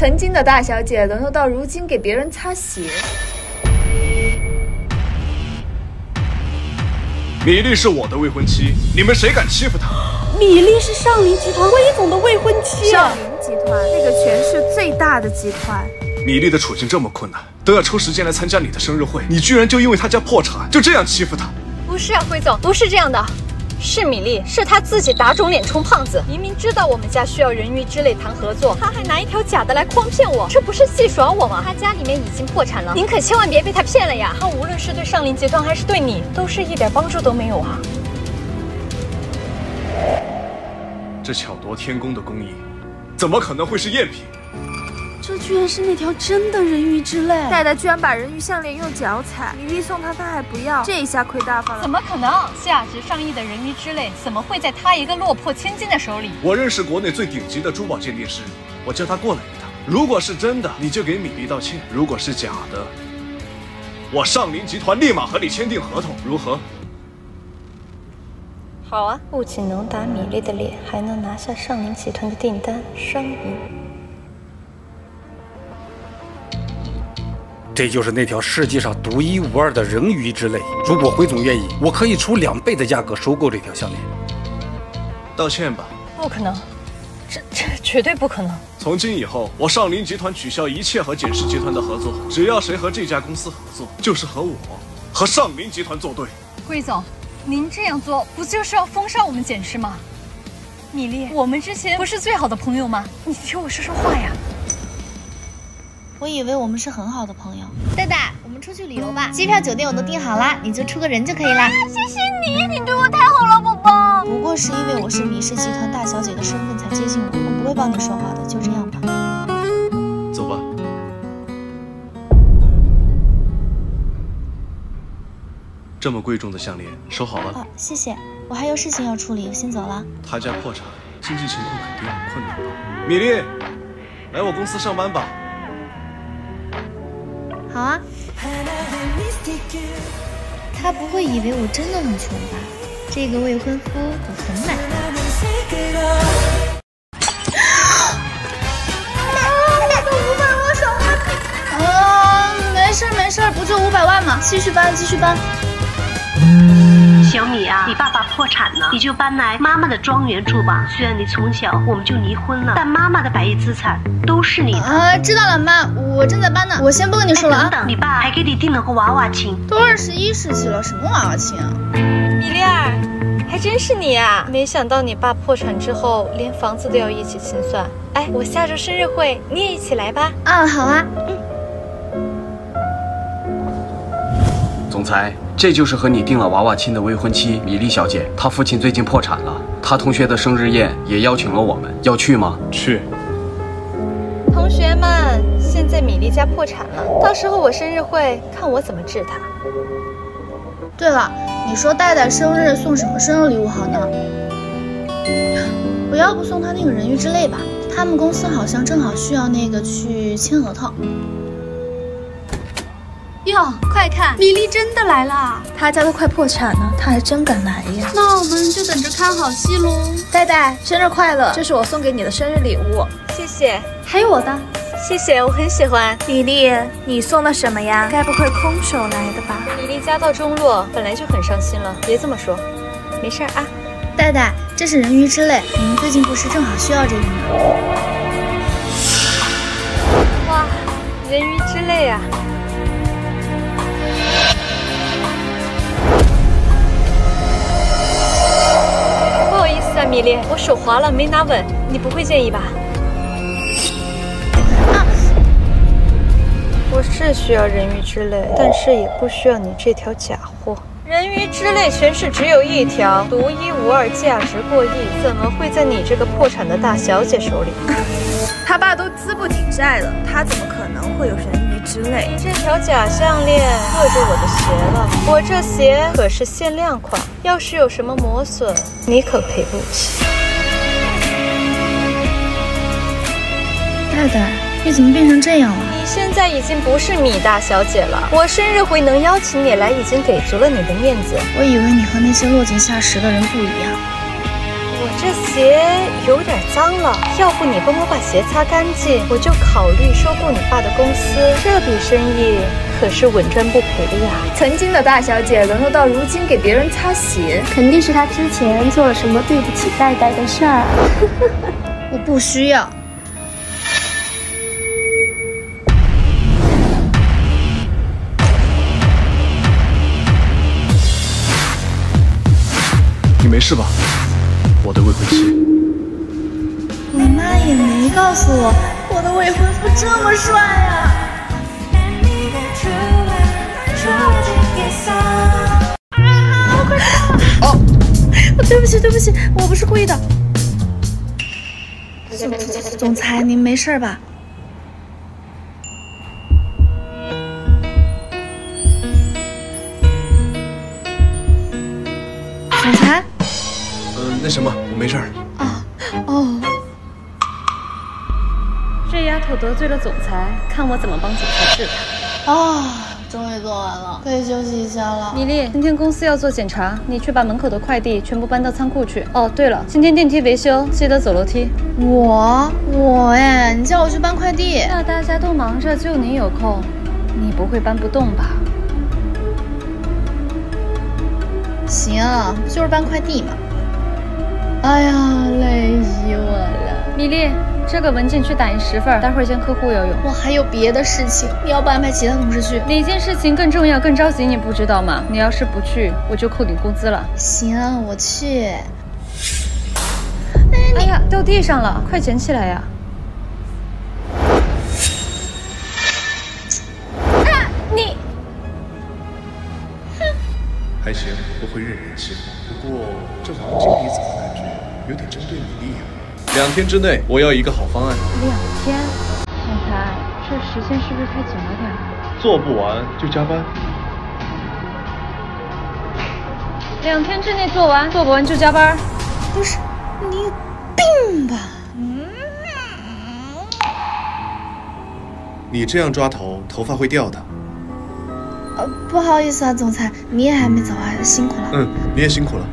曾经的大小姐沦落到如今给别人擦鞋。米莉是我的未婚妻，你们谁敢欺负她？米莉是上林集团魏总的未婚妻。上林集团那个全市最大的集团。米莉的处境这么困难，都要抽时间来参加你的生日会，你居然就因为她家破产，就这样欺负她？不是啊，辉总，不是这样的。是米粒，是他自己打肿脸充胖子。明明知道我们家需要人鱼之类谈合作，他还拿一条假的来诓骗我，这不是戏耍我吗？他家里面已经破产了，您可千万别被他骗了呀！他无论是对上林集团还是对你，都是一点帮助都没有啊！这巧夺天工的工艺，怎么可能会是赝品？这居然是那条真的人鱼之泪！戴戴居然把人鱼项链用脚踩，米粒送他他还不要，这一下亏大发了。怎么可能？价值上亿的人鱼之泪，怎么会在他一个落魄千金的手里？我认识国内最顶级的珠宝鉴定师，我叫他过来一趟。如果是真的，你就给米粒道歉；如果是假的，我上林集团立马和你签订合同，如何？好啊，不仅能打米粒的脸，还能拿下上林集团的订单，双赢。这就是那条世界上独一无二的人鱼之泪。如果辉总愿意，我可以出两倍的价格收购这条项链。道歉吧。不可能，这这绝对不可能。从今以后，我上林集团取消一切和简氏集团的合作。只要谁和这家公司合作，就是和我和上林集团作对。辉总，您这样做不就是要封杀我们简氏吗？米粒，我们之前不是最好的朋友吗？你听我说说话呀。我以为我们是很好的朋友，戴戴，我们出去旅游吧，机票、酒店我都订好了，你就出个人就可以了。谢谢你，你对我太好了，宝宝。不过是因为我是米氏集团大小姐的身份才接近我，我不会帮你说话的，就这样吧。走吧。这么贵重的项链，收好了。啊，谢谢，我还有事情要处理，我先走了。他家破产，经济情况肯定很困难吧？米粒，来我公司上班吧。好啊，他不会以为我真的很穷吧？这个未婚夫我很满意。妈，我的五百万少花币！啊，没事没事，不就五百万嘛，继续搬继续搬。小米啊，你爸爸破产了，你就搬来妈妈的庄园住吧。虽然你从小我们就离婚了，但妈妈的百亿资产都是你的。啊，知道了，妈，我正在搬呢，我先不跟你说了啊。等等，你爸还给你订了个娃娃亲，都二十一世纪了，什么娃娃亲啊？米粒儿，还真是你啊！没想到你爸破产之后，连房子都要一起清算。哎，我下周生日会你也一起来吧。啊，好啊，嗯。总裁。这就是和你订了娃娃亲的未婚妻米莉小姐，她父亲最近破产了，她同学的生日宴也邀请了我们，要去吗？去。同学们，现在米莉家破产了，到时候我生日会看我怎么治她。对了，你说戴戴生日送什么生日礼物好呢？我要不送她那个人鱼之泪吧，他们公司好像正好需要那个去签合同。哟，快看，米粒真的来了！他家都快破产了，他还真敢来呀！那我们就等着看好戏喽。戴戴，生日快乐！这是我送给你的生日礼物，谢谢。还有我的，谢谢，我很喜欢。米粒，你送的什么呀？该不会空手来的吧？米粒家道中落，本来就很伤心了，别这么说。没事啊。戴戴，这是人鱼之泪，你们最近不是正好需要这个吗？哇，人鱼之泪啊！米粒，我手滑了，没拿稳，你不会介意吧？啊！我是需要人鱼之泪，但是也不需要你这条假货。人鱼之泪全市只有一条，独一无二，价值过亿，怎么会在你这个破产的大小姐手里？他爸都资不抵债了，他怎么可能会有人鱼？你这条假项链硌着我的鞋了，我这鞋可是限量款，要是有什么磨损，你可赔不起。戴戴，你怎么变成这样了？你现在已经不是米大小姐了，我生日会能邀请你来，已经给足了你的面子。我以为你和那些落井下石的人不一样。我这鞋有点脏了，要不你帮我把鞋擦干净，我就考虑收购你爸的公司。这笔生意可是稳赚不赔的呀！曾经的大小姐沦落到如今给别人擦鞋，肯定是她之前做了什么对不起戴戴的事儿。我不需要。你没事吧，我的未婚妻？我妈也没告诉我，我的未婚夫这么帅啊！啊！对不起，对不起，我不是故意的。总总裁，您没事吧？那什么，我没事儿。哦哦，这丫头得罪了总裁，看我怎么帮总裁治她。啊，终于做完了，可以休息一下了。米粒，今天公司要做检查，你去把门口的快递全部搬到仓库去。哦，对了，今天电梯维修，记得走楼梯。我我哎，你叫我去搬快递？那大家都忙着，就你有空，你不会搬不动吧？行，不就是搬快递嘛。哎呀，累死我了！米粒，这个文件去打印十份，待会儿见客户要用。我还有别的事情，你要不安排其他同事去？哪件事情更重要、更着急，你不知道吗？你要是不去，我就扣你工资了。行，我去。哎呀，掉地上了，快捡起来呀！啊，你，还行，不会任人欺负。不过这王经理怎么有点针对米粒呀？两天之内，我要一个好方案。两天，总裁，这时间是不是太紧了点？做不完就加班。两天之内做完，做不完就加班。不是，你有病吧？你这样抓头，头发会掉的。呃，不好意思啊，总裁，你也还没走啊，辛苦了。嗯，你也辛苦了。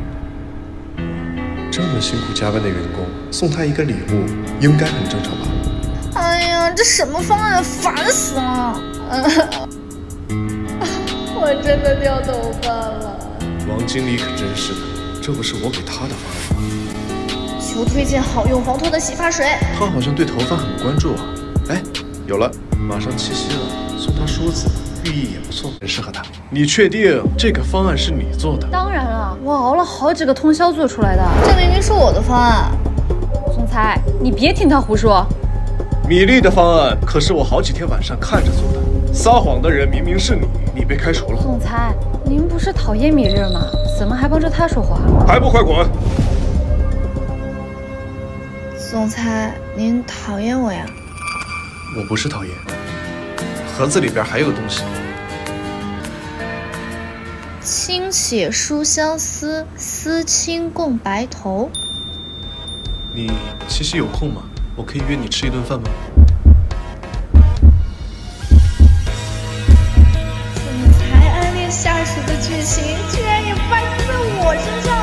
这么辛苦加班的员工，送他一个礼物，应该很正常吧？哎呀，这什么方案，烦死了！我真的掉头发了。王经理可真是的，这不是我给他的方案吗？求推荐好用防脱的洗发水。他好像对头发很关注啊。哎，有了，马上七夕了，送他梳子，寓意也不错，很适合他。你确定这个方案是你做的？当然了，我熬了好几个通宵做出来的。这明明是我的方案。总裁，你别听他胡说。米粒的方案可是我好几天晚上看着做的，撒谎的人明明是你，你被开除了。总裁，您不是讨厌米粒吗？怎么还帮着他说话？还不快滚！总裁，您讨厌我呀？我不是讨厌。盒子里边还有东西。清写书相思，思亲共白头。你七夕有空吗？我可以约你吃一顿饭吗？怎么才暗恋下属的剧情，居然也发生在我身上。